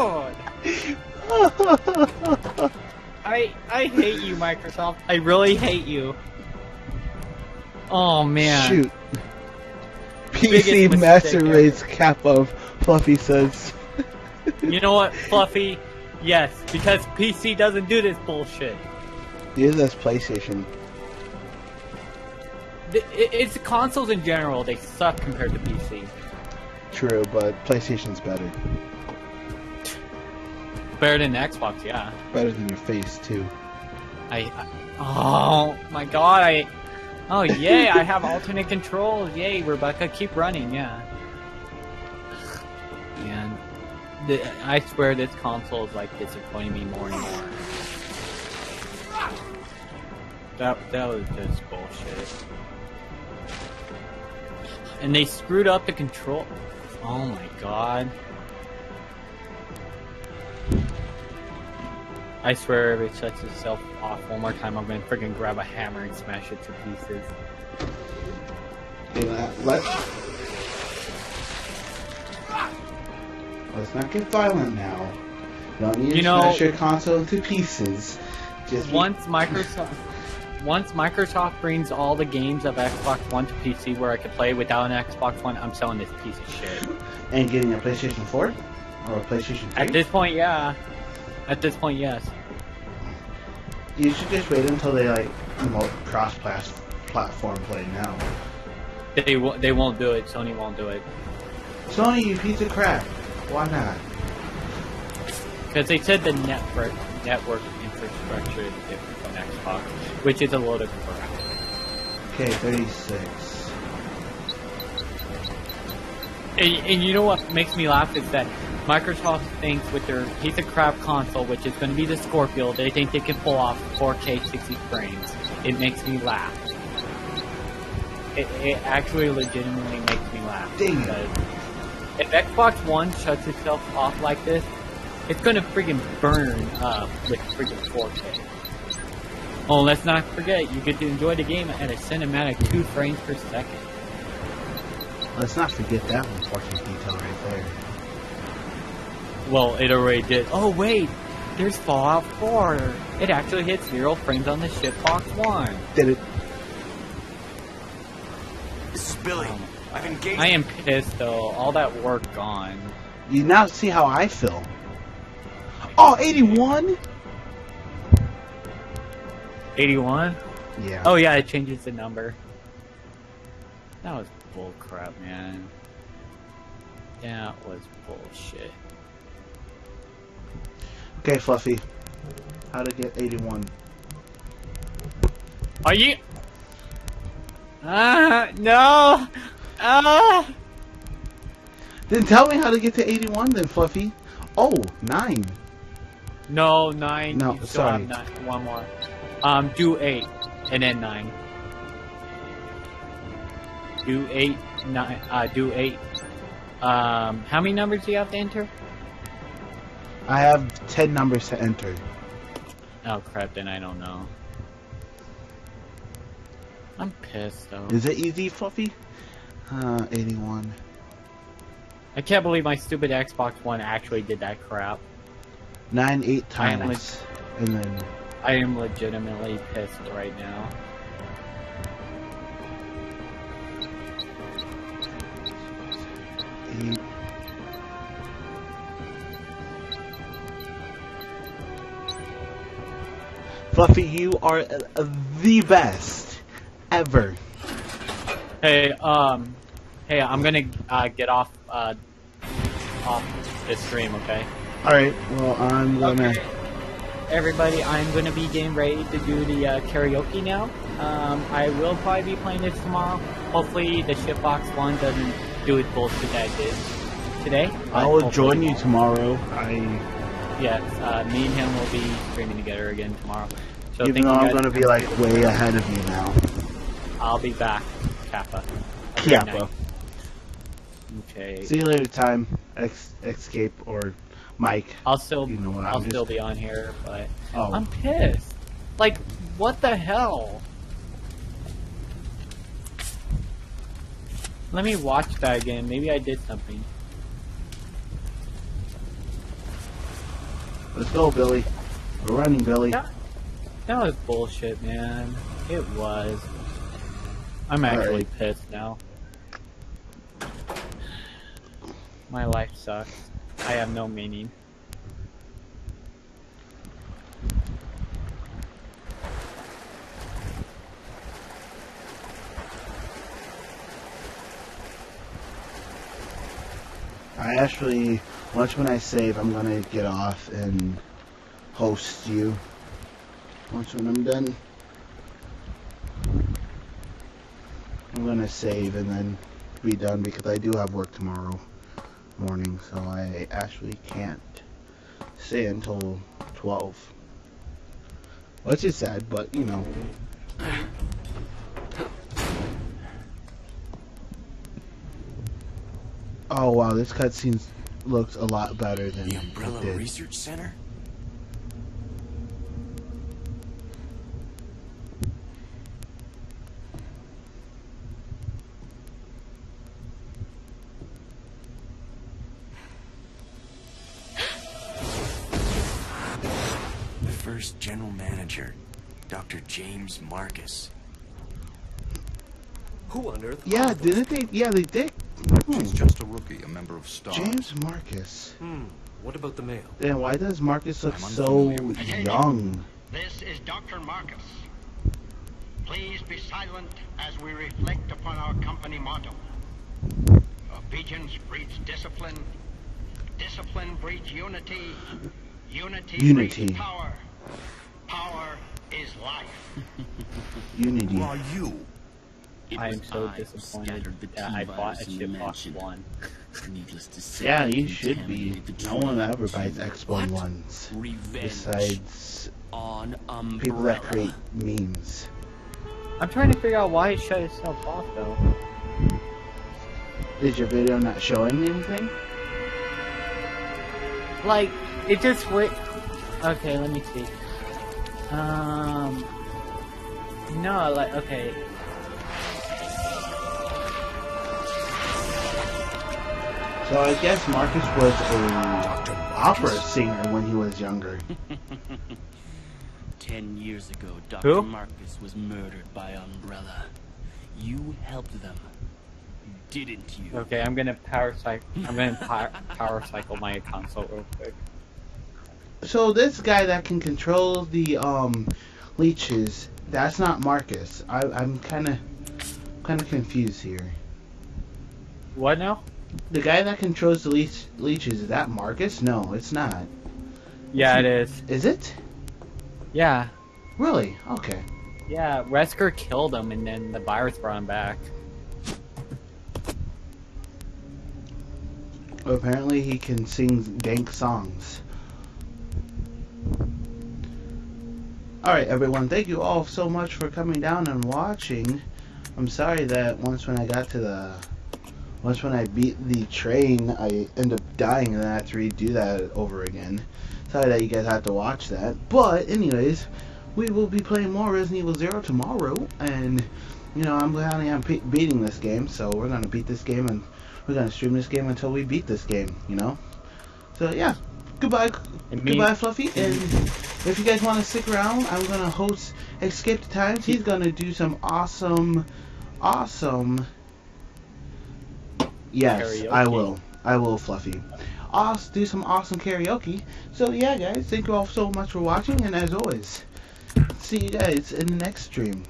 god! I I hate you, Microsoft. I really hate you. Oh man. Shoot. PC Master. Race Kappa, Fluffy says. You know what, Fluffy? Yes, because PC doesn't do this bullshit. Neither does PlayStation. It's consoles in general, they suck compared to PC. True, but PlayStation's better. Better than Xbox, yeah. Better than your face, too. I, I oh my god, I oh yay, I have alternate controls. Yay, Rebecca, keep running, yeah. Man, the, I swear this console is like disappointing me more and more. That that was just bullshit. And they screwed up the control. Oh my god. I swear if it shuts itself off one more time, I'm gonna freaking grab a hammer and smash it to pieces. Let's. Let's not get violent now. Don't need You to know- smash your console to pieces. Just Once Microsoft, once Microsoft brings all the games of Xbox One to PC where I can play without an Xbox One, I'm selling this piece of shit. and getting a PlayStation 4 or a PlayStation 3. At this point, yeah. At this point, yes. You should just wait until they like promote cross platform play now. They wo- they won't do it. Sony won't do it Sony, you piece of crap. Why not? because they said the network network infrastructure is different from Xbox, which is a load of crap. Okay, 36. And, and you know what makes me laugh is that Microsoft thinks with their piece of crap console, which is going to be the Scorpio, they think they can pull off 4K 60 frames. It makes me laugh. It, it actually legitimately makes me laugh. Dang it. If Xbox One shuts itself off like this, it's going to freaking burn up with freaking 4K. Oh, let's not forget, you get to enjoy the game at a cinematic 2 frames per second. Let's not forget that important detail right there. Well, it already did. Oh wait, there's Fallout 4. It actually hit zero frames on the Shipbox One. Did it? This is um, I've engaged. I am pissed though. All that work gone. You now see how I feel. Oh, 81? 81. Yeah. Oh yeah, it changes the number. That was bullcrap, man. That was bullshit. Okay, Fluffy. How to get 81? Are you? Ah, no. Ah. Then tell me how to get to 81 then, Fluffy. Oh, 9. No, nine. No, you still sorry. have nine. One more. Um, do eight, and then nine. Do eight, nine. Uh, do eight. Um, how many numbers do you have to enter? I have 10 numbers to enter. Oh crap! Then I don't know. I'm pissed though. Is it easy, Fluffy? Uh, 81. I can't believe my stupid Xbox One actually did that crap. 9, 8 times. And then I am legitimately pissed right now. Fluffy, you are uh, the best ever. Hey, um, hey, I'm gonna uh, get off uh, off the stream, okay? Alright, well, I'm gonna. Okay. Everybody, I'm going to be getting ready to do the uh, karaoke now. Um, I will probably be playing this tomorrow. Hopefully, the Shipbox one doesn't do its bullshit that it did today. I will join you tomorrow. I, Yes, uh, me and him will be streaming together again tomorrow. So even though I'm gonna be like way ahead of you now. I'll be back, Kappa. Have a good Kappa. night. Okay. See you later, time. Ex- escape or Mike. I'll still, You know what, I'll still be on here, but Oh, I'm pissed. Like, what the hell? Let me watch that again. Maybe I did something. Let's go, Billy. We're running, Billy. That, that was bullshit, man. It was. I'm actually Alright. pissed now. My life sucks. I have no meaning. I actually, once when I save, I'm gonna get off and host you. Once when I'm done, I'm gonna save and then be done because I do have work tomorrow morning, so I actually can't stay until 12. Which is sad, but you know. Oh wow, this cutscene looks a lot better than The it Umbrella did. Research Center? The first general manager, Dr. James Marcus. Who on earth? Yeah, didn't they? Yeah, they did. Hmm. She's just a rookie, a member of STAR. James Marcus. Hmm. What about the male? Then why does Marcus look so Attention. young? This is Dr. Marcus. Please be silent as we reflect upon our company motto. Obedience breeds discipline. Discipline breeds unity. Unity, Unity. breeds power. Power is life. Unity. Who are you? It I am so I disappointed the that I bought a in the shitbox one. Needless to say, Yeah, you should be. No one train. ever buys X1 ones. Besides on Umbrella. people that create memes. I'm trying to figure out why it shut itself off though. Is your video not showing anything? Like, it just went. Okay, let me see. Um. No, like, okay. So I guess Marcus was a opera singer when he was younger. Ten years ago, Dr. Who? Marcus was murdered by Umbrella. You helped them, didn't you? Okay, I'm gonna power cycle. I'm gonna power, power cycle my console real quick. So this guy that can control the um leeches, that's not Marcus. I, I'm kind of kind of confused here. What now? The guy that controls the leech, leeches is that Marcus? No, it's not. Yeah, it is. Is it? Yeah, Really? Okay. yeah. Wesker killed him, and then the virus brought him back. Apparently he can sing dank songs. Alright everyone, thank you all so much for coming down and watching. I'm sorry that once when I got to the once when I beat the train I end up dying and then I have to redo that over again. Sorry that you guys have to watch that. But anyways, we will be playing more Resident Evil 0 tomorrow and you know, I'm planning on pe- beating this game, so we're gonna beat this game and we're gonna stream this game until we beat this game, you know? So yeah. Goodbye means- goodbye Fluffy and if you guys wanna stick around, I'm gonna host Escape the Times. He's gonna do some awesome awesome Yes, I will. I will Fluffy. I'll do some awesome karaoke. So yeah guys, thank you all so much for watching and as always, see you guys in the next stream.